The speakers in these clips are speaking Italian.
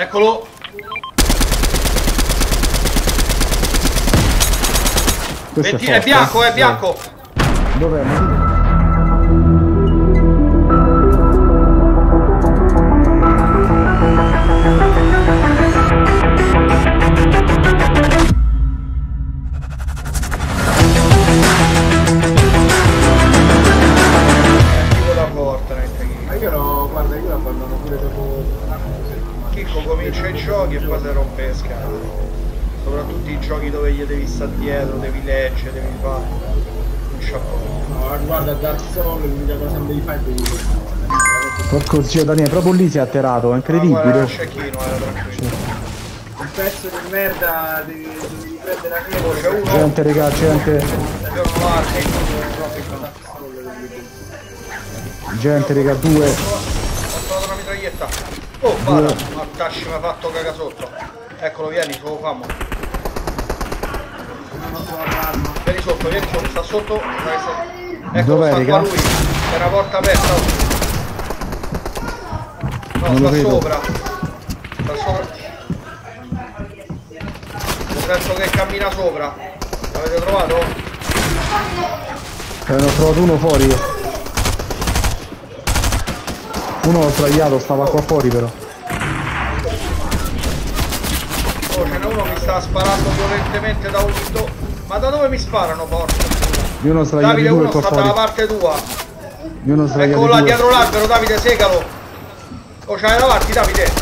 Eccolo. Questo è, è forte, bianco, eh. è bianco. Dov'è? Comincia i giochi e poi si rompe le scale. Soprattutto i giochi dove gli devi stare dietro, devi leggere, devi fare. Non c'ha. No, guarda Dark Souls, l'unica cosa che devi fare è devi Porco zio Daniele, proprio lì si è atterrato, è incredibile. cecchino, era tranquillo. un pezzo di merda, devi, devi prendere la Oh, c'è uno, Gente, raga, gente, gente, raga, due. Ho trovato una mitraglietta. Oh, para, ma Tasci mi ha fatto caga sotto. Eccolo, vieni, te lo famo. Vieni sotto, vieni sotto, sta sotto. Eccolo, sta qua lui. C'è una porta aperta. No, Non lo sta vedo. sopra. Sta sopra. Ho sento che cammina sopra. L'avete trovato? Eh, ne ho trovato uno fuori. Uno l'ho sbagliato, stava qua fuori però. Oh, ce n'è uno che mi sta sparando violentemente da un. Ma da dove mi sparano, porca? Io non ho sbagliato Davide, uno qua sta dalla parte tua. Io non ho sbagliato Eccolo là, dietro l'albero, Davide, segalo. Oh, c'hai davanti, Davide.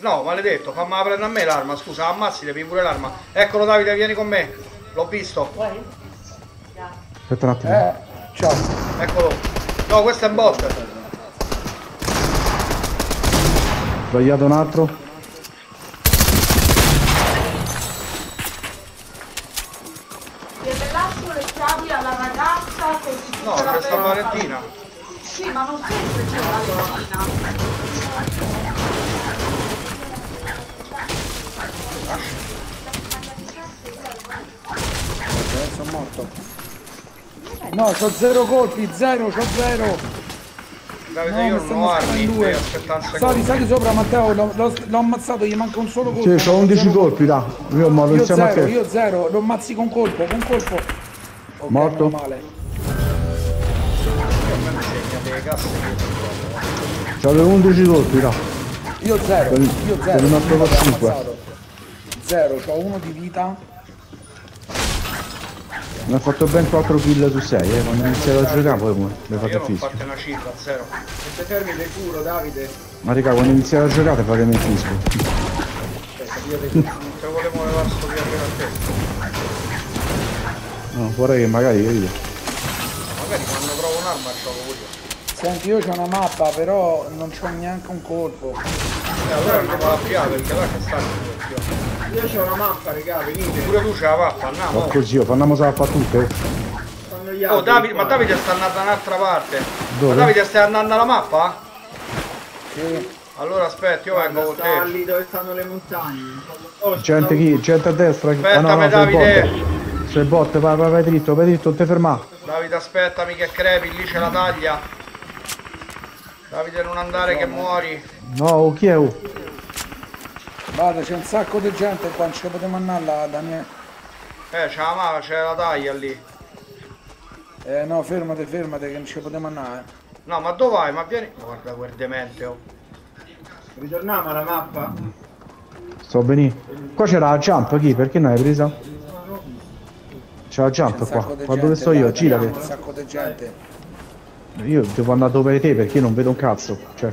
No, maledetto, fammi prendere a me l'arma, scusa, ammazzi, devi pure l'arma. Eccolo Davide, vieni con me. L'ho visto. Aspetta un attimo. Eh, ciao. Eccolo. No, questo è un bot. Sbagliato un altro. Deve lascio le chiavi alla ragazza che si No, questa Valentina. Sì, ma non sempre c'è la Valentina. Eh, sono morto. No, c'ho zero colpi, zero, c'ho zero. Davide, No, io mi non ho armi, in due. devi aspettare un Sali, secondo. sali sopra Matteo, l'ho, ammazzato, gli manca un solo colpo. Sì, ho 11 colpi, da. Io mo lo Io insieme a zero, te. io zero, lo ammazzi con colpo, con colpo. Ok, Morto? male. C'avevo 11 colpi, da. Io zero, io zero. cinque. ammazzato. Zero, c'ho uno di vita. Mi ha fatto ben 4 kill su 6, eh. Quando iniziato a giocare poi mi Io fate non fischio. fate una cifra, zero. Se fermi te curo, Davide. Ma raga, quando iniziate a giocare fatemi il fischio. Se volevo levare sto piacere a te. No, vorrei che magari io. Magari quando trovo un'arma gioco pure io. Senti, io c'ho una mappa, però non c'ho neanche un colpo. E allora andiamo alla PA perché là c'è stato il colpio. Io ho una mappa, raga, venite. Pure tu c'è la mappa, andiamo. Porco zio, fanno a fare tutte. Oh. Davide, ma. Davide sta andando da un'altra parte. Dove? Ma Davide stai andando alla mappa? Sì. Allora aspetta, io vengo con te. lì dove stanno le montagne. Oh, Gente chi? Gente a destra. Aspettami, ah, no, no, Davide. Sei bot, vai, vai, vai dritto, vai dritto, non ti fermare. Davide aspettami che crepi, lì c'è la taglia. Davide non andare che muori. No, chi è? Oh? Vado, c'è un sacco di gente qua, non ci potremo andare là, Daniele. Eh, c'è la mano, c'è la taglia lì. Eh no, fermate, fermate, che non ci potremo andare. No, ma dove vai? Ma vieni. Guarda quel demente, oh. Ritorniamo alla mappa? Sto benissimo. Qua c'era la jump, chi? Perché non hai presa? C'è la jump qua. Qua gente, dove sto io, dai, girate. Un sacco di gente. Io devo andare dove te perché io non vedo un cazzo. Cioè,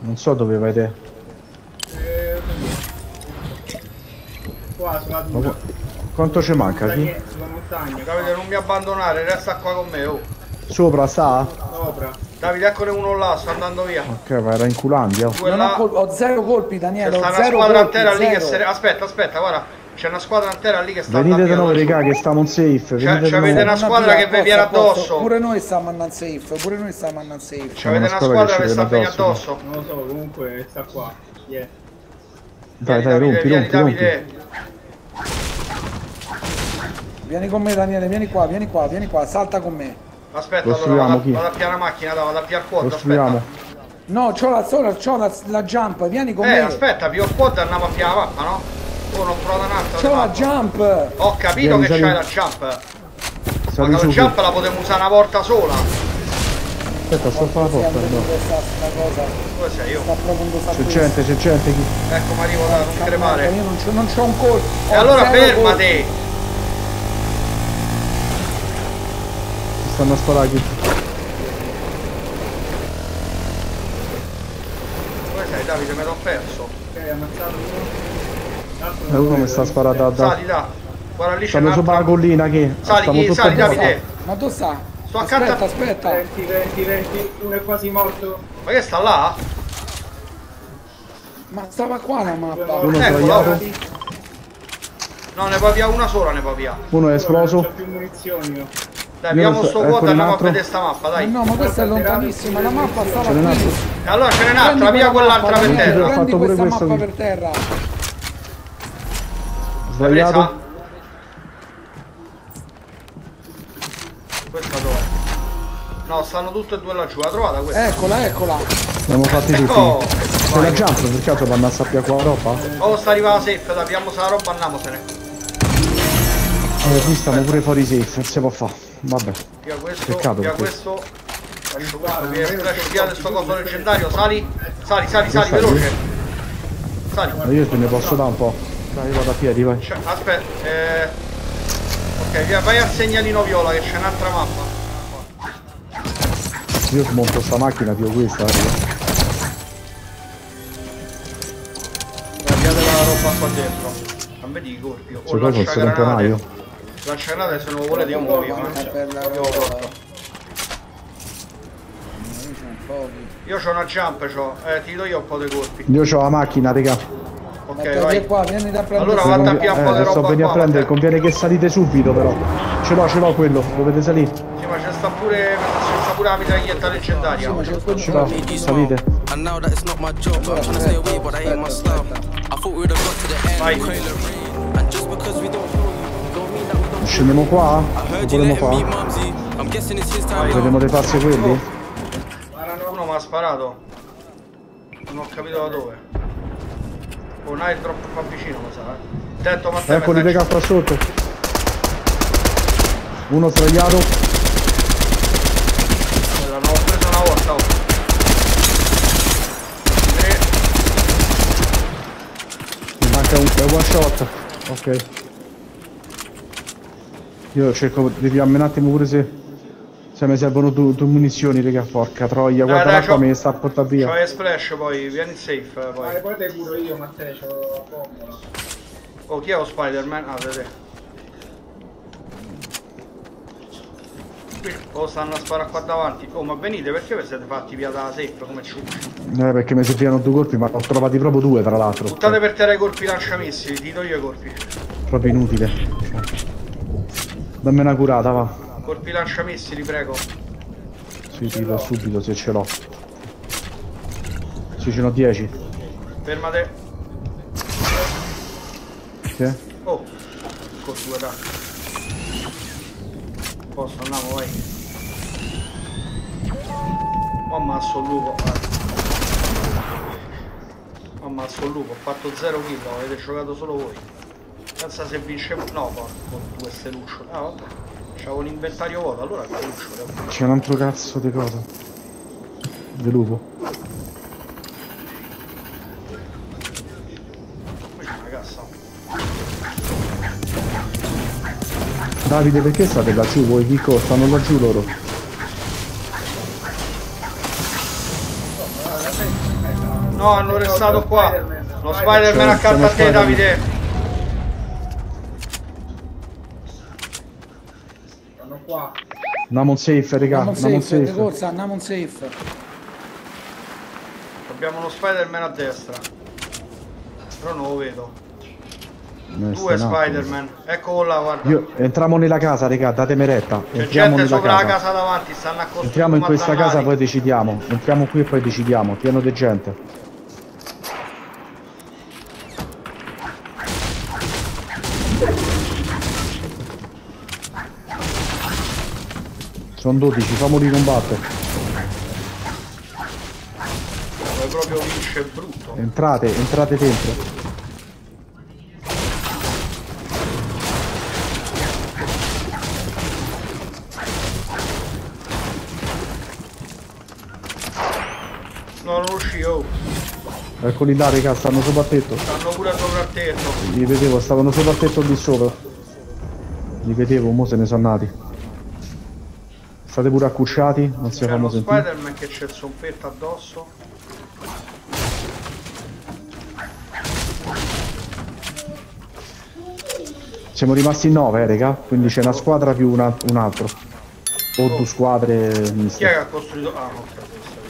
non so dove vai te. Eh, qua sulla Ma quanto ci manca? Montagna- Sulla montagna. Davide non mi abbandonare, resta qua con me, oh. Sopra sta? Sopra. Davide, eccone uno là, sta andando via. Ok, vai, era in Culandia. Due Non ho, ho zero colpi, C'è Daniele, ho una zero squadra colpi, intera lì che zero. se... Aspetta, aspetta, guarda. C'è una squadra intera lì che sta Venite andando da via noi, raga, che stiamo in safe. Venite C'è- da c'avete una No, squadra che vi viene addosso. Pure noi stiamo andando safe, pure noi stiamo andando safe. C'avete una una squadra che sta viene bene addosso. addosso. Non lo so, comunque sta qua. Yeah. Dai, dai, rompi, rompi, rompi. Vieni con me Daniele, vieni qua, vieni qua, vieni qua, salta con me. Aspetta, Lo allora studiamo, vado, vado a piare la macchina, da, vado a piare studiamo. aspetta. No, c'ho la zona, c'ho la, la jump, vieni con Eh, me. aspetta, più quad andiamo a via la mappa, no? Oh, non trovo un'altra. C'ho la jump. Ho capito Vieni, che c'hai la jump. Sali Ma la jump la potremmo usare una volta sola. Aspetta, sto a fare la porta. Dove sei io? C'è gente, c'è gente. chi- Ecco, mi arrivo da non crepare. Io non c'ho, non c'ho un colpo. E allora fermati! Stanno a sparare. Dove sei Davide? Me l'ho perso. Ok, ammazzato uno. E non uno mi sta sparando da... Sali da. Guarda lì c'è Stanno un sopra la collina che... Sali, chi- sali, Davide. Ma dove sta? Sto accanto aspetta, a- aspetta. 20, 20, 20. Uno è quasi morto. Ma che sta là? Ma stava qua la mappa. Uno Ecco, sbagliato. No, ne può via una sola, ne può via. Uno è Non esploso. c'ho più munizioni io. Dai, abbiamo sto ecco vuoto un andiamo a altro. vedere sta mappa, Ma dai. no, ma questa è lontanissima, la mappa stava qui. altro. E allora ce n'è un'altra, via quella quell'altra per terra. Prendi questa mappa per terra. Sbagliato. Questa dov'è? No, stanno tutte e due laggiù, la trovata questa? Eccola, eccola. Abbiamo fatti tutti. Ecco! C'è la jump per caso vanno a sappiare qua roba? Oh, sta arrivando la safe, dai, abbiamo sta roba, andiamosene. Eh, qui stiamo pure fuori safe, si può fare. Vabbè. Via questo, Peccato via questo. Questo, flash via suo coso leggendario, sali, sali, sali, sali, veloce. Sali. Ma io te ne posso dare un po'. Dai, vado a piedi, vai. Cioè, aspetta, eh... Ok, via, vai al segnalino viola che c'è un'altra mappa. Io smonto sta macchina, tiro questa. arriva. Dai, via della roba qua dentro. Non vedi i colpi. C'è O qua col Lanciagranate se non lo volete io muoio, Io porto. Io c'ho una jump, c'ho. Eh, ti do io un po' di colpi. Io ho la macchina, raga. Ok, vai. qua, vieni da prendere. Allora, Se va a tappiare un po' di sto roba venire a qua, prendere, conviene che salite subito però. Ce l'ho, ce l'ho quello, dovete salire. Sì, ma c'è sta pure. c'è sta pure la mitraglietta leggendaria. Sì, ma c'è quello Ce l'ho, salite. End, Vai. Scendiamo qua? I O heard you vogliamo letting me qua? Vediamo dei passi quelli? Uno mi ha sparato. Non ho capito da dove. Oh, un airdrop qua vicino, mi sa, eh. Attento, Matteo. Eccoli, mezzo- raga, qua sotto. Uno sdraiato. L'hanno preso una volta. Oh. Mi manca un, è one shot. Ok. Io cerco di pigliarmi un attimo pure se... Se mi servono due, due munizioni, raga, porca troia. Guarda dai, l'acqua ne sta a portare via. C'ho splash poi, vieni in safe eh, Ma poi. poi te curo io, Matteo, c'ho la bomba. Oh, chi è lo Spider-Man? Ah, vedete. Oh, stanno a sparare qua davanti. Oh, ma venite, perché vi siete fatti via dalla safe come ciucci? Eh, perché mi servivano due colpi, ma ho trovati proprio due, tra l'altro. Buttate per terra i colpi lanciamissili, ti do io i colpi. Proprio inutile. Dammi una curata, va. Colpi lanciamissili, prego. Sì, sì, do subito se ce l'ho. Sì, ce n'ho 10. Fermate. Sì? Oh, con due da. Posso, andiamo, vai. Mo ammazzo il lupo. Mo ammazzo il lupo, ho fatto 0 kill, avete giocato solo voi. Pensa se vincevo. No, porco, due ste lucciole. Ah, vabbè. C'avevo un inventario vuoto, allora che lucciole. C'è un altro cazzo di cosa. Di lupo. Qui c'è una cassa. Davide, perché state laggiù voi? Chicco, stanno laggiù loro. No, hanno restato qua. Lo Spider-Man accanto a te. Davide. Qua. Andiamo safe, raga. Andiamo safe, di safe. corsa, andiamo safe. Abbiamo uno Spider-Man a destra. Però non lo vedo. Eh, Due. Spider-Man. Eccolo là, guarda. Io, entriamo nella casa, raga, datemi retta. C'è Entriamo gente nella sopra casa. la casa davanti, stanno a Entriamo in questa casa, poi decidiamo. Entriamo qui e poi decidiamo. Pieno di gente. Sono 12, famoli combattere. Vuoi proprio vince brutto. Entrate, entrate dentro. No, non uscì, oh. Eccoli là, raga, stanno sopra il tetto. Stanno pure sopra il tetto. Li vedevo, stavano sopra il tetto lì sopra. Li vedevo, mo se ne sono nati. State pure accucciati, non si C'è fanno sentire. Spider-Man che c'è il zompetto addosso. Siamo rimasti in 9, eh, raga, quindi c'è una squadra più una- un altro. O due squadre Chi è che miste. ha costruito? Ah, ok, questa.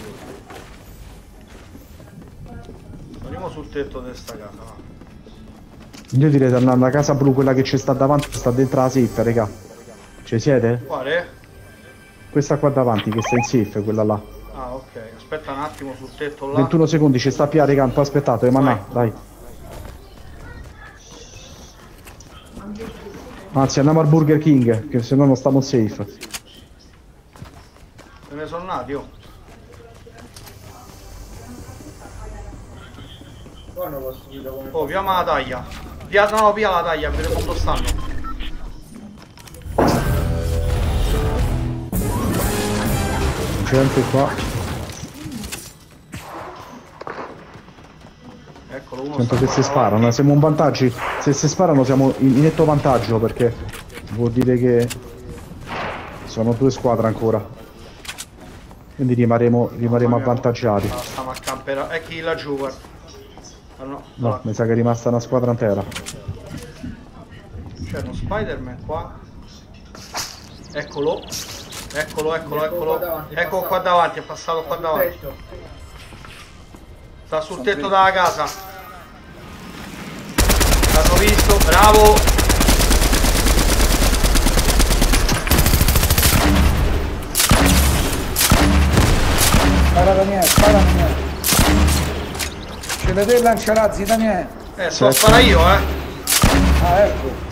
Andiamo sul tetto di sta casa. va. Io direi di andare alla casa blu, quella che ci sta davanti, sta dentro la safe, raga. Ci siete? Quale? Questa qua davanti, che sta in safe, quella là. Ah, ok. Aspetta un attimo sul tetto là. 21 secondi, ci sta Pia, raga, un po' aspettate, ma no, dai. Anzi, andiamo al Burger King, che se no non stiamo safe. Se ne sono nati, oh. Oh, piama la taglia. Via, no, via la taglia, vedete quanto stanno. Gente qua, Eccolo, uno sento che si sparano, davanti. siamo un vantaggio. Se si sparano siamo in netto vantaggio perché vuol dire che sono due squadre ancora. Quindi rimarremo, rimarremo avvantaggiati. Ah, stiamo a campera. E chi laggiù, guarda. Ah, no, No, là. mi sa che è rimasta una squadra intera. C'è uno Spider-Man qua. Eccolo. Eccolo, eccolo, eccolo. davanti, è Ecco qua davanti, è passato qua davanti. Sta sul tetto della casa. L'hanno visto, bravo. Spara Daniele, spara Daniele. Ce le dei lanciarazzi Daniele. Eh, sto a fare io, eh. Ah ecco.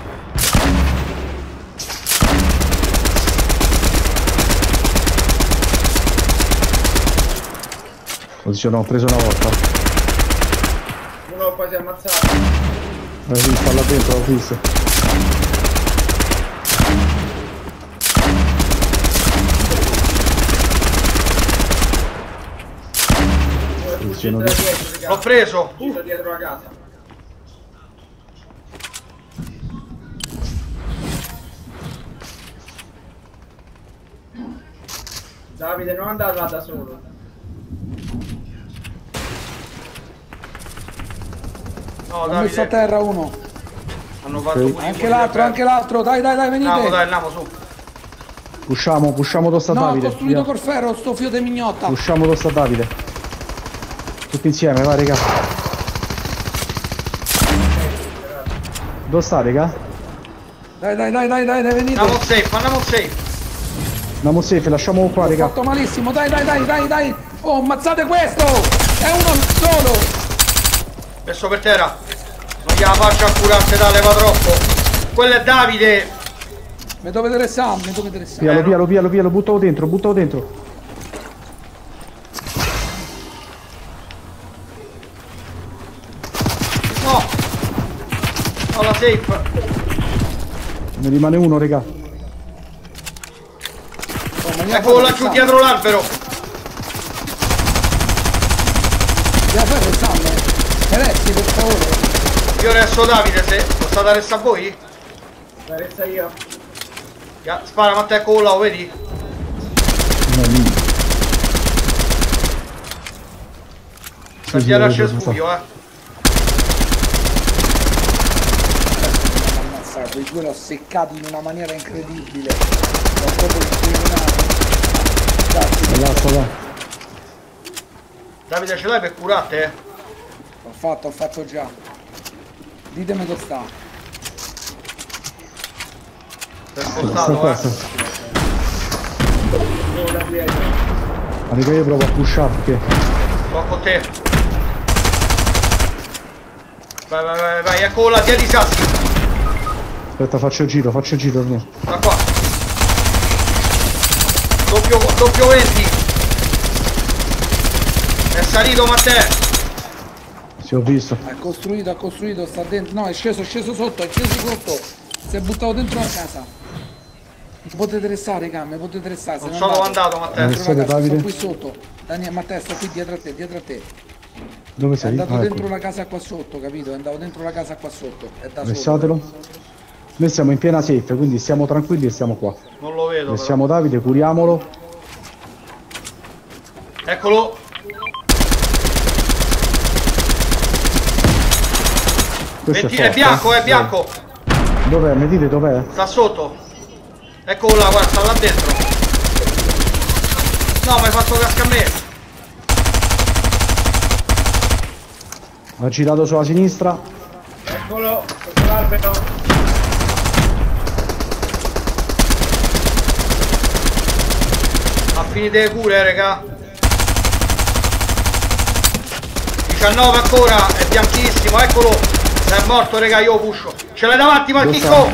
Posizione ho preso una volta. Uno poi si è ammazzato. L'ho visto là dentro, l'ho visto. Raga. L'ho preso. Fuggito dietro la casa. Davide non andare là da solo. No, Ho messo a terra uno. Hanno fatto Ok. pure i Anche l'altro, anche l'altro. Dai, dai, dai, venite. Andiamo, dai, andiamo su. Usciamo, pusciamo dove sta No, ho Davide. costruito via. col ferro sto fio di mignotta. Usciamo dove sta Davide. Tutti insieme, vai raga. Dove sta raga? Dai, dai, dai, dai, dai, dai, venite. Andiamo safe, andiamo safe. Andiamo safe, lasciamo qua Ho raga. fatto malissimo. Dai, dai, dai, dai, dai. Oh, ammazzate questo. È uno solo. Messo per terra. Non gliela faccio accurante, dai, leva troppo. Quello è Davide. Mi dovete restare, mi dovete restare. Pialo, Eh, no. pialo, pialo, pialo, buttalo dentro, buttalo dentro. No. Ho la safe. Ne rimane uno raga. Oh, fate laggiù dietro l'albero. Gliela fate restare. Resti, per favore. Io resto Davide, se lo state a a voi? La resta io. Ya, Spara, ma te lo vedi? Dietro al lo vedo, cespuglio, eh. Quei due l'ho seccati in una maniera incredibile. L'ho proprio incriminato. Davide ce l'hai per curate, eh? Ho fatto, ho fatto già. Ditemi dove sta. Sta spostato, eh? raga io provo a pushare perché. Sto con te. Vai, vai, vai, vai, eccolo là, dietro i sassi. Aspetta, faccio il giro, faccio il giro. via. Da qua. Doppio, doppio 20. È salito Matteo! Sì, ho visto. Ha costruito, ha costruito, sta dentro. No, è sceso, è sceso sotto, è sceso sotto. Si è buttato dentro la casa. Mi potete restare, raga, mi potete restare. se Non ne sono andate. andato Eh, Matteo. Davide? sto qui sotto. Daniele, Matteo, sto qui dietro a te, dietro a te. Dove È sei? andato Ah, dentro ecco. la casa qua sotto, capito? È andato dentro la casa qua sotto. È da. Messatelo. Noi siamo in piena safe, quindi stiamo tranquilli e stiamo qua. Non lo vedo però. Messiamo Davide, curiamolo. Eccolo! Questo Metti- è, è bianco, eh. è bianco! Dov'è? Mi dite dov'è? Sta sotto! Eccolo là, guarda, sta là dentro! No, mi hai fatto casca a me! Ha girato sulla sinistra. Eccolo, sotto l'albero. Ha finito le cure, raga! 19 ancora, è bianchissimo, eccolo! È morto, raga, io lo puscio! Ce l'hai davanti, Marchicco!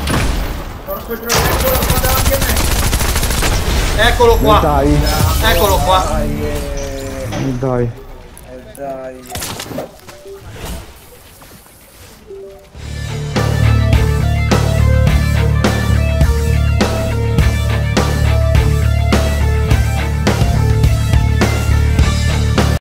Eccolo qua! Dai, Eccolo qua! Dai, eh, dai. eh, dai.